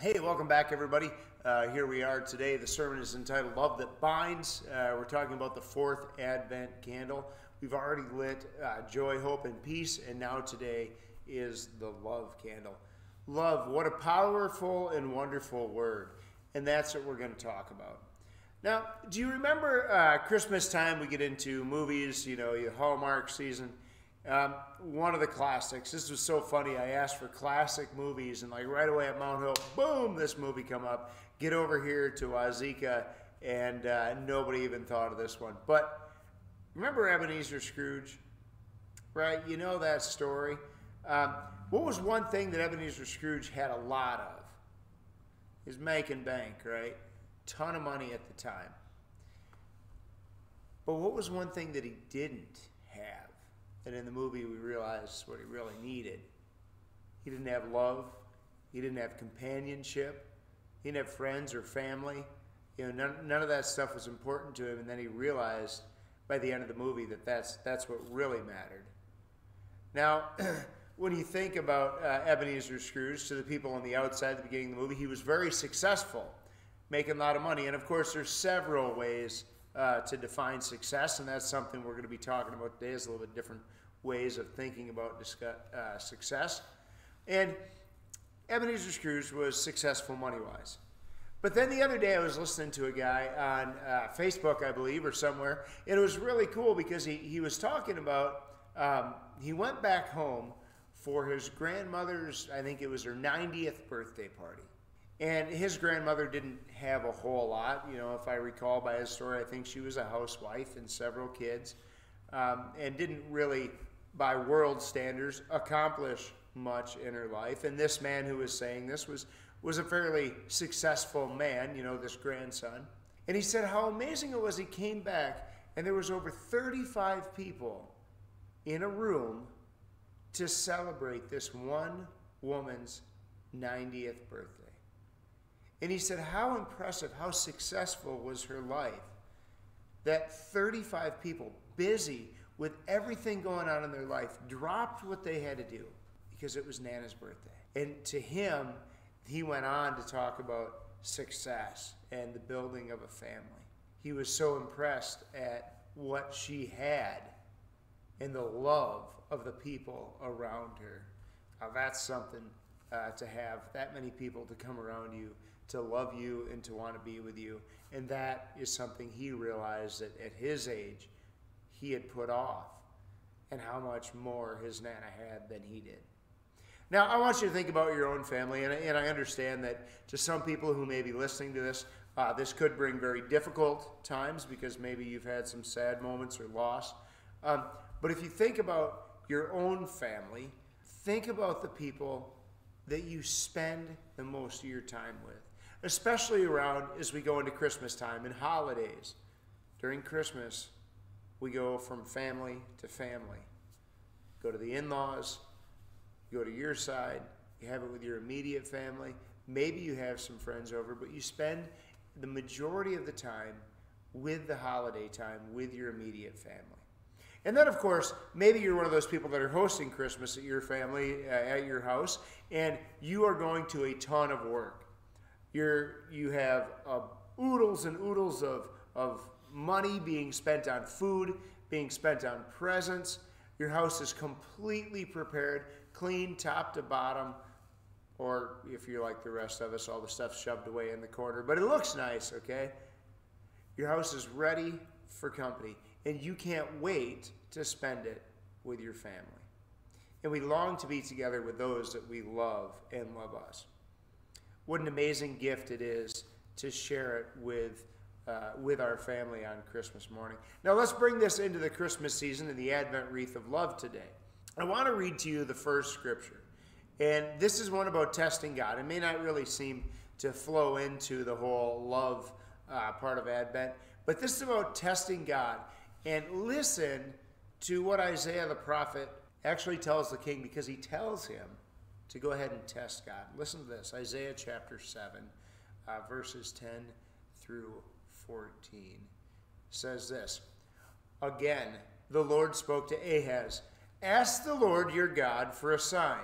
Hey, welcome back, everybody. Uh, here we are today. The sermon is entitled Love That Binds. Uh, we're talking about the fourth Advent candle. We've already lit uh, joy, hope, and peace, and now today is the love candle. Love, what a powerful and wonderful word. And that's what we're going to talk about. Now, do you remember uh, Christmas time? We get into movies, you know, your Hallmark season. Um, one of the classics. This was so funny. I asked for classic movies, and like right away at Mount Hill, boom, this movie come up. Get over here to Wauzeka, and uh, nobody even thought of this one. But remember Ebenezer Scrooge, right? You know that story. Um, what was one thing that Ebenezer Scrooge had a lot of? Is making bank, right? Ton of money at the time. But what was one thing that he didn't? And in the movie, we realize what he really needed. He didn't have love. He didn't have companionship. He didn't have friends or family. You know, none, none of that stuff was important to him. And then he realized by the end of the movie that that's, that's what really mattered. Now, when you think about uh, Ebenezer Scrooge, to the people on the outside at the beginning of the movie, he was very successful, making a lot of money. And of course, there's several ways uh, to define success, and that's something we're going to be talking about today. Is a little bit different ways of thinking about discuss, uh, success. And Ebenezer Scrooge was successful money wise. But then the other day, I was listening to a guy on uh, Facebook, I believe, or somewhere, and it was really cool because he, he was talking about um, he went back home for his grandmother's, I think it was her 90th birthday party. And his grandmother didn't have a whole lot. You know, if I recall by his story, I think she was a housewife and several kids, um, and didn't really by world standards, accomplish much in her life. And this man who was saying this was, was a fairly successful man, you know, this grandson. And he said how amazing it was he came back and there was over 35 people in a room to celebrate this one woman's 90th birthday. And he said how impressive, how successful was her life that 35 people busy with everything going on in their life, dropped what they had to do because it was Nana's birthday. And to him, he went on to talk about success and the building of a family. He was so impressed at what she had and the love of the people around her. Now, that's something uh, to have that many people to come around you, to love you, and to want to be with you. And that is something he realized that at his age, he had put off and how much more his Nana had than he did. Now, I want you to think about your own family, and, and I understand that to some people who may be listening to this, uh, this could bring very difficult times because maybe you've had some sad moments or loss. Um, but if you think about your own family, think about the people that you spend the most of your time with, especially around as we go into Christmas time and holidays. During Christmas, we go from family to family. Go to the in laws, go to your side, you have it with your immediate family. Maybe you have some friends over, but you spend the majority of the time with the holiday time with your immediate family. And then, of course, maybe you're one of those people that are hosting Christmas at your family, uh, at your house, and you are going to a ton of work. You're, you have uh, oodles and oodles of, of money being spent on food, being spent on presents. Your house is completely prepared, clean top to bottom, or if you're like the rest of us, all the stuff shoved away in the corner. But it looks nice, okay? Your house is ready for company, and you can't wait to spend it with your family. And we long to be together with those that we love and love us. What an amazing gift it is to share it with uh, with our family on Christmas morning. Now, let's bring this into the Christmas season and the Advent wreath of love today. I want to read to you the first scripture. And this is one about testing God. It may not really seem to flow into the whole love uh, part of Advent, but this is about testing God. And listen to what Isaiah the prophet actually tells the king because he tells him to go ahead and test God. Listen to this Isaiah chapter 7, uh, verses 10 through 14 says this Again, the Lord spoke to Ahaz Ask the Lord your God for a sign.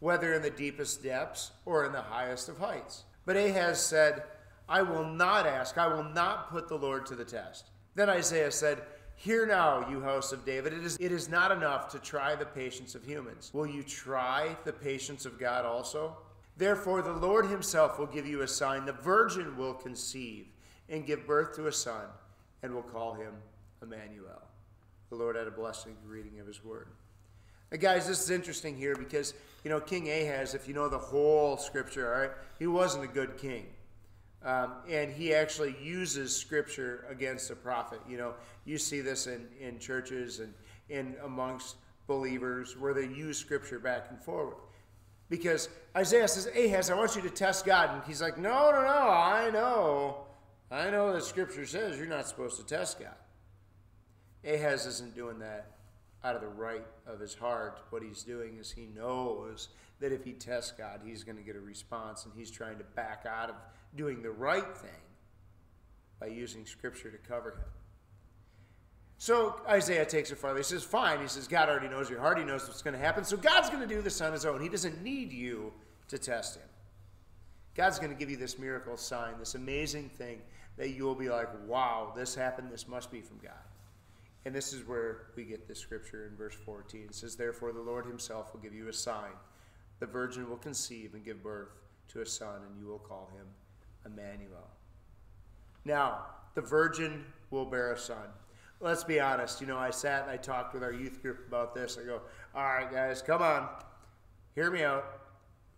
whether in the deepest depths or in the highest of heights. But Ahaz said, I will not ask, I will not put the Lord to the test. Then Isaiah said, Hear now, you house of David, it is, it is not enough to try the patience of humans. Will you try the patience of God also? Therefore, the Lord himself will give you a sign. The virgin will conceive and give birth to a son, and will call him Emmanuel. The Lord had a blessing reading of his word. Now, guys, this is interesting here because, you know, King Ahaz, if you know the whole scripture, all right, he wasn't a good king. Um, and he actually uses scripture against the prophet. You know, you see this in, in churches and in amongst believers where they use scripture back and forward. Because Isaiah says, Ahaz, I want you to test God. And he's like, No, no, no, I know. I know that scripture says you're not supposed to test God. Ahaz isn't doing that out of the right of his heart. What he's doing is he knows that if he tests God, he's going to get a response, and he's trying to back out of doing the right thing by using Scripture to cover him. So Isaiah takes it farther. He says, Fine. He says, God already knows your heart. He knows what's going to happen. So God's going to do this on his own. He doesn't need you to test him. God's going to give you this miracle sign, this amazing thing that you will be like, wow, this happened. This must be from God. And this is where we get this scripture in verse 14. It says, Therefore, the Lord himself will give you a sign. The virgin will conceive and give birth to a son, and you will call him Emmanuel. Now, the virgin will bear a son. Let's be honest. You know, I sat and I talked with our youth group about this. I go, All right, guys, come on. Hear me out.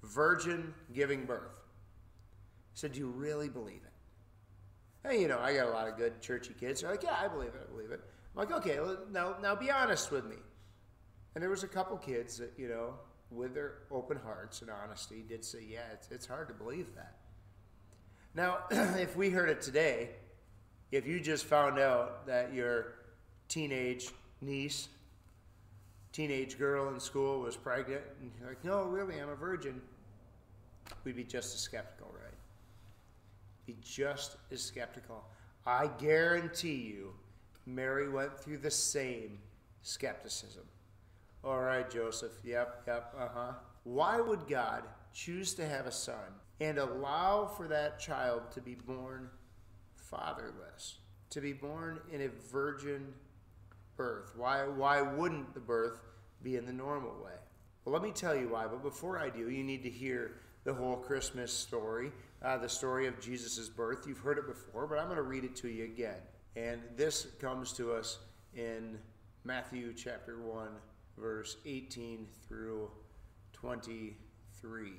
Virgin giving birth. I said, Do you really believe it? Hey, you know, I got a lot of good churchy kids. They're like, Yeah, I believe it. I believe it. I'm like, okay, now, now be honest with me. And there was a couple kids that, you know, with their open hearts and honesty, did say, yeah, it's, it's hard to believe that. Now, if we heard it today, if you just found out that your teenage niece, teenage girl in school was pregnant, and you're like, no, really, I'm a virgin, we'd be just as skeptical, right? Be just as skeptical. I guarantee you, Mary went through the same skepticism. All right, Joseph. Yep, yep, uh huh. Why would God choose to have a son and allow for that child to be born fatherless, to be born in a virgin birth? Why, why wouldn't the birth be in the normal way? Well, let me tell you why, but before I do, you need to hear the whole Christmas story, uh, the story of Jesus' birth. You've heard it before, but I'm going to read it to you again. And this comes to us in Matthew chapter 1, verse 18 through 23.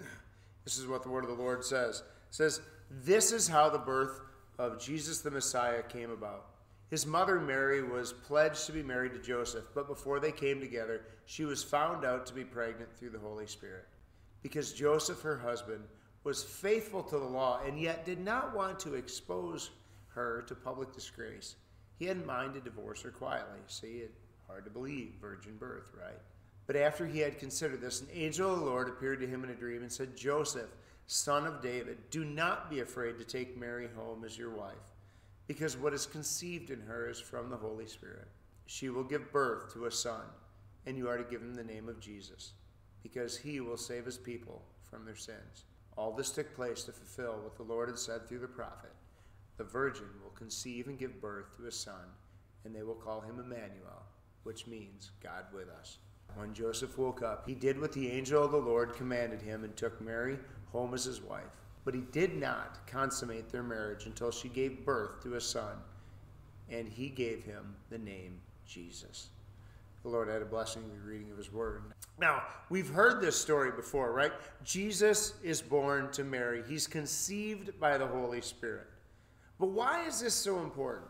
This is what the word of the Lord says. It says, This is how the birth of Jesus the Messiah came about. His mother Mary was pledged to be married to Joseph, but before they came together, she was found out to be pregnant through the Holy Spirit. Because Joseph, her husband, was faithful to the law and yet did not want to expose her to public disgrace. He had in mind to divorce her quietly. See, it hard to believe, virgin birth, right? But after he had considered this, an angel of the Lord appeared to him in a dream and said, Joseph, son of David, do not be afraid to take Mary home as your wife, because what is conceived in her is from the Holy Spirit. She will give birth to a son, and you are to give him the name of Jesus, because he will save his people from their sins. All this took place to fulfill what the Lord had said through the prophet. The virgin will conceive and give birth to a son, and they will call him Emmanuel, which means God with us. When Joseph woke up, he did what the angel of the Lord commanded him and took Mary home as his wife. But he did not consummate their marriage until she gave birth to a son, and he gave him the name Jesus. The Lord had a blessing in the reading of his word. Now, we've heard this story before, right? Jesus is born to Mary, he's conceived by the Holy Spirit. But why is this so important?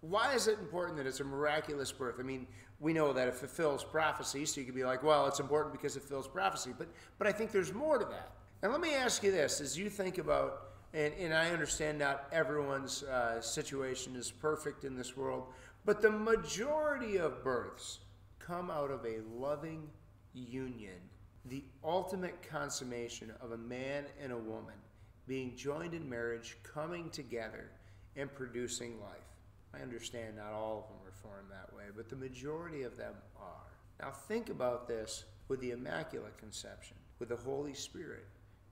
Why is it important that it's a miraculous birth? I mean, we know that it fulfills prophecy, so you could be like, well, it's important because it fulfills prophecy. But, but I think there's more to that. And let me ask you this as you think about, and, and I understand not everyone's uh, situation is perfect in this world, but the majority of births come out of a loving union, the ultimate consummation of a man and a woman being joined in marriage, coming together and producing life. I understand not all of them are that way, but the majority of them are. Now think about this with the Immaculate Conception. with the Holy Spirit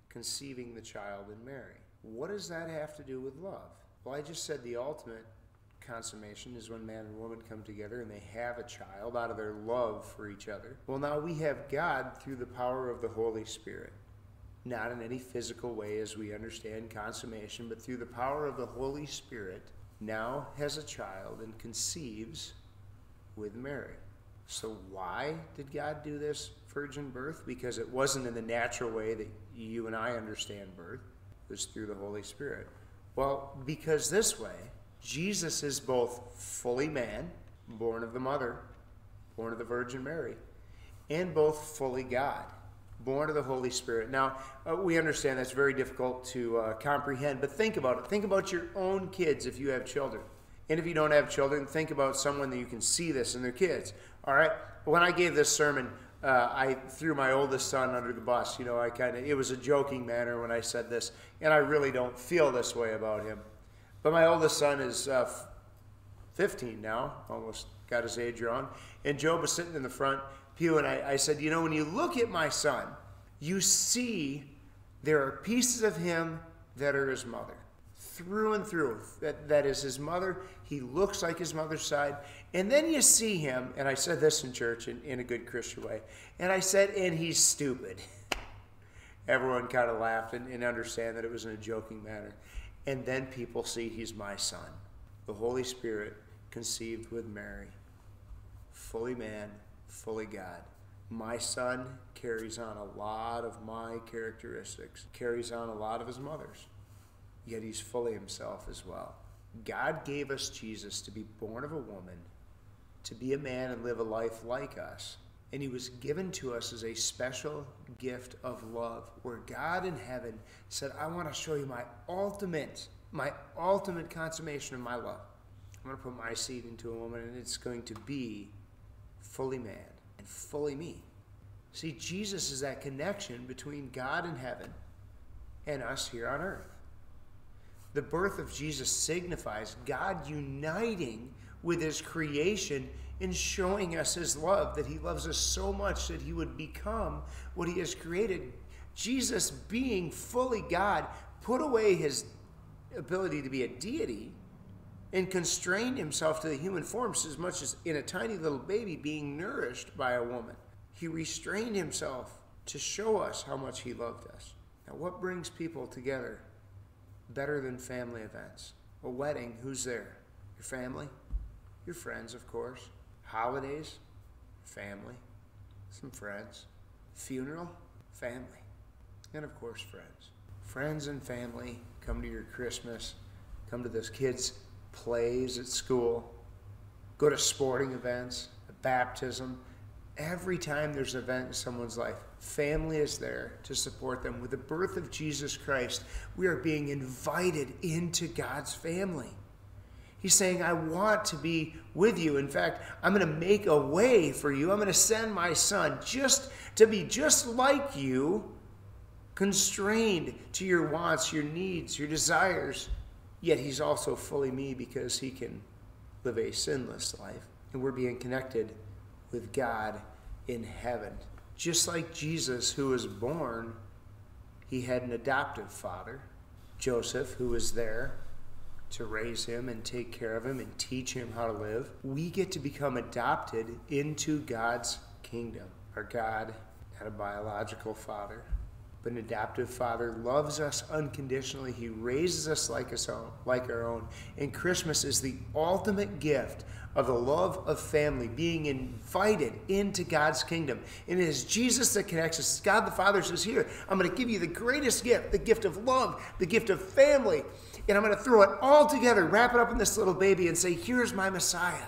conceiving the child in Mary. What does that have to do with love? Well, I just said the ultimate consummation is when man and woman come together and they have a child out of their love for each other. Well, now we have God through the power of the Holy Spirit. Not in any physical way as we understand consummation, but through the power of the Holy Spirit, now has a child and conceives with Mary. So, why did God do this virgin birth? Because it wasn't in the natural way that you and I understand birth, it was through the Holy Spirit. Well, because this way, Jesus is both fully man, born of the mother, born of the Virgin Mary, and both fully God, born of the Holy Spirit. Now, uh, we understand that's very difficult to uh, comprehend, but think about it. Think about your own kids if you have children. And if you don't have children, think about someone that you can see this in their kids. All right? When I gave this sermon, uh, I threw my oldest son under the bus. You know, I kind of, it was a joking manner when I said this, and I really don't feel this way about him. But my oldest son is uh, 15 now, almost got his age wrong. And Job was sitting in the front pew, and I, I said, You know, when you look at my son, you see there are pieces of him that are his mother. Through and through. That, that is his mother. He looks like his mother's side. And then you see him, and I said this in church in, in a good Christian way, and I said, and he's stupid. Everyone kind of laughed and, and understand that it was in a joking manner. And then people see he's my son. The Holy Spirit conceived with Mary, fully man, fully God. My son carries on a lot of my characteristics, carries on a lot of his mother's, yet he's fully himself as well. God gave us Jesus to be born of a woman, to be a man and live a life like us. And he was given to us as a special gift of love, where God in heaven said, I want to show you my ultimate, my ultimate consummation of my love. I'm going to put my seed into a woman, and it's going to be fully man and fully me. See, Jesus is that connection between God in heaven and us here on earth. The birth of Jesus signifies God uniting with his creation in showing us his love, that he loves us so much that he would become what he has created. Jesus, being fully God, put away his ability to be a deity and constrained himself to the human form as much as in a tiny little baby being nourished by a woman. He restrained himself to show us how much he loved us. Now, what brings people together better than family events? A wedding, who's there? Your family? Your friends, of course. Holidays, family, some friends. Funeral, family. And of course, friends. Friends and family come to your Christmas, come to those kids' plays at school, go to sporting events, a baptism. Every time there's an event in someone's life, family is there to support them. With the birth of Jesus Christ, we are being invited into God's family. He's saying, I want to be with you. In fact, I'm going to make a way for you. I'm going to send my son just to be just like you, constrained to your wants, your needs, your desires. Yet he's also fully me because he can live a sinless life. And we're being connected with God in heaven. Just like Jesus, who was born, he had an adoptive father, Joseph, who was there to raise him and take care of him and teach him how to live. We get to become adopted into God's kingdom. Our God had a biological father, but an adoptive father loves us unconditionally. He raises us like us own, like our own. And Christmas is the ultimate gift of the love of family, being invited into God's kingdom. And it is Jesus that connects us. God the Father says, Here, I'm going to give you the greatest gift, the gift of love, the gift of family and I'm going to throw it all together, wrap it up in this little baby, and say, Here's my Messiah.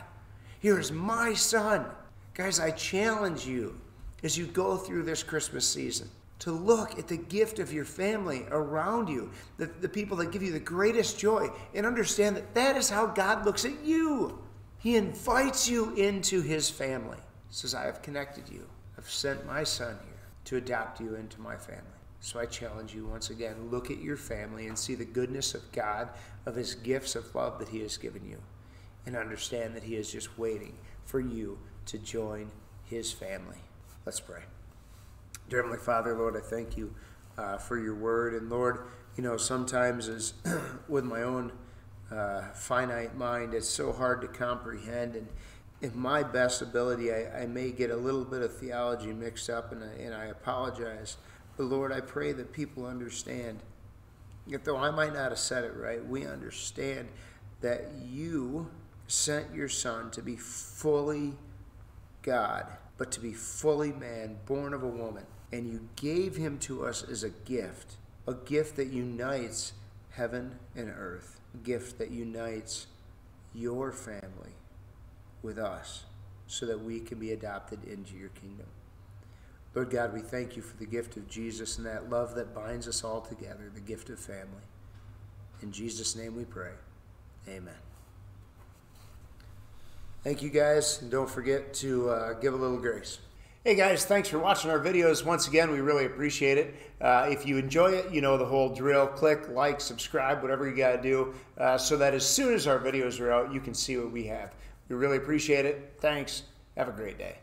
Here's my son. Guys, I challenge you as you go through this Christmas season to look at the gift of your family around you, the, the people that give you the greatest joy, and understand that that is how God looks at you. He invites you into his family. He says, I have connected you. I've sent my son here to adopt you into my family. So I challenge you once again look at your family and see the goodness of God, of His gifts of love that He has given you, and understand that He is just waiting for you to join His family. Let's pray. Dear Heavenly Father, Lord, I thank you uh, for your word. And Lord, you know, sometimes as with my own uh, finite mind, it's so hard to comprehend. And in my best ability, I, I may get a little bit of theology mixed up, and I, and I apologize. But Lord, I pray that people understand, that though I might not have said it right, we understand that you sent your Son to be fully God, but to be fully man, born of a woman. And you gave him to us as a gift, a gift that unites heaven and earth, a gift that unites your family with us so that we can be adopted into your kingdom. Lord God, we thank you for the gift of Jesus and that love that binds us all together, the gift of family. In Jesus' name we pray. Amen. Thank you guys, and don't forget to uh, give a little grace. Hey guys, thanks for watching our videos. Once again, we really appreciate it. Uh, if you enjoy it, you know the whole drill. Click, like, subscribe, whatever you got to do, uh, so that as soon as our videos are out, you can see what we have. We really appreciate it. Thanks. Have a great day.